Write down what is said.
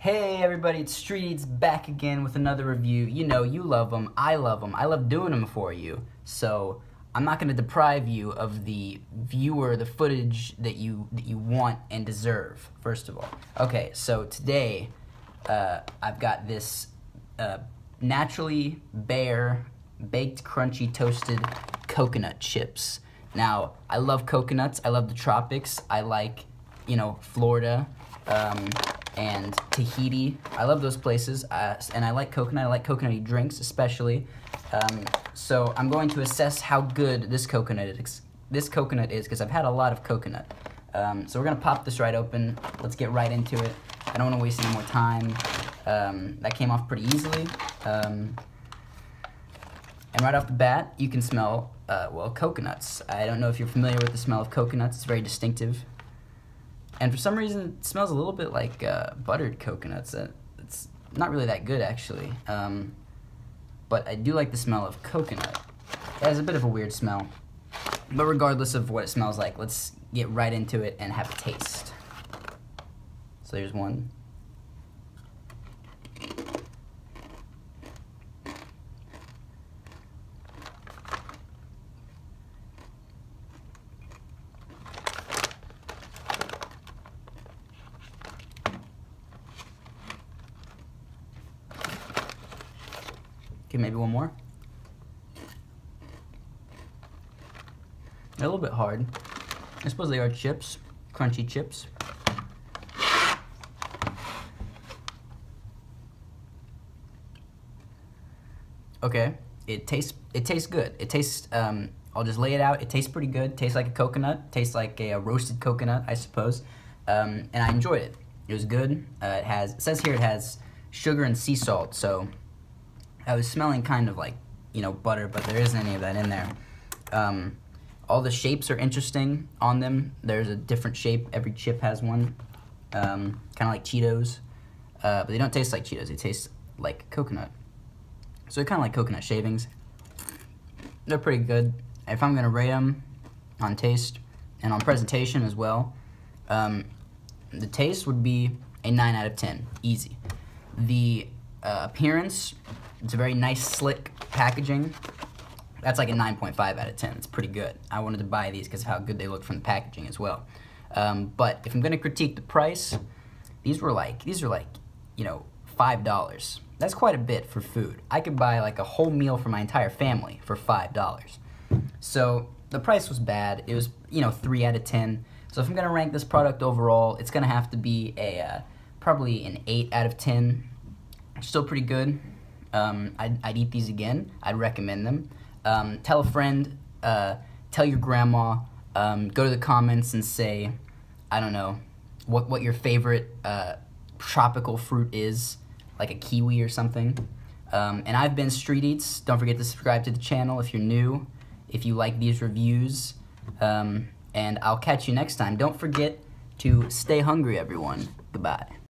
Hey everybody, it's Street Eats back again with another review. You know, you love them, I love them, I love doing them for you. So I'm not going to deprive you of the viewer, the footage that you that you want and deserve. First of all, okay. So today, uh, I've got this uh, naturally bare, baked, crunchy, toasted coconut chips. Now, I love coconuts. I love the tropics. I like, you know, Florida. Um, and Tahiti. I love those places, uh, and I like coconut. I like coconutty drinks, especially. Um, so I'm going to assess how good this coconut is. This coconut is because I've had a lot of coconut. Um, so we're gonna pop this right open. Let's get right into it. I don't want to waste any more time. Um, that came off pretty easily. Um, and right off the bat, you can smell, uh, well, coconuts. I don't know if you're familiar with the smell of coconuts. It's very distinctive and for some reason it smells a little bit like uh, buttered coconuts. Uh, it's not really that good actually, um, but I do like the smell of coconut. It has a bit of a weird smell, but regardless of what it smells like, let's get right into it and have a taste. So there's one. Okay, maybe one more. They're a little bit hard. I suppose they are chips, crunchy chips. Okay, it tastes it tastes good. It tastes um, I'll just lay it out. It tastes pretty good. Tastes like a coconut. Tastes like a, a roasted coconut, I suppose. Um, and I enjoyed it. It was good. Uh, it has it says here it has sugar and sea salt, so I was smelling kind of like, you know, butter, but there isn't any of that in there. Um, all the shapes are interesting on them. There's a different shape. Every chip has one, um, kind of like Cheetos. Uh, but they don't taste like Cheetos. They taste like coconut. So they're kind of like coconut shavings. They're pretty good. If I'm going to rate them on taste and on presentation as well, um, the taste would be a 9 out of 10. Easy. The uh, appearance it's a very nice, slick packaging. That's like a 9.5 out of 10. It's pretty good. I wanted to buy these because of how good they look from the packaging as well. Um, but if I'm going to critique the price, these were like, these are like, you know, $5. That's quite a bit for food. I could buy like a whole meal for my entire family for $5. So the price was bad. It was, you know, 3 out of 10. So if I'm going to rank this product overall, it's going to have to be a, uh, probably an 8 out of 10. Still pretty good. Um, I'd, I'd, eat these again. I'd recommend them. Um, tell a friend, uh, tell your grandma, um, go to the comments and say, I don't know, what, what your favorite uh, tropical fruit is, like a kiwi or something. Um, and I've been Street Eats. Don't forget to subscribe to the channel if you're new, if you like these reviews. Um, and I'll catch you next time. Don't forget to stay hungry, everyone. Goodbye.